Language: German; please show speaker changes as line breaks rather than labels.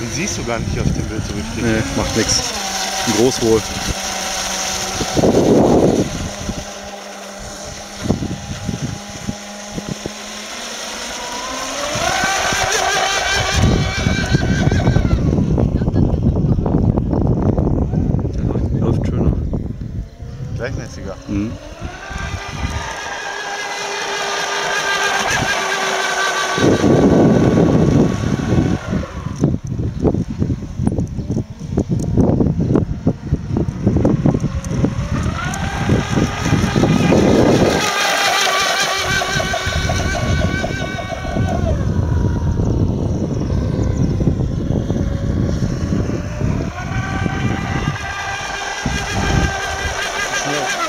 Die siehst du gar nicht auf dem Bild so richtig.
Nee, macht nix. Ein Großwohl. Der läuft schöner.
Gleichmäßiger.
Mhm. Yeah.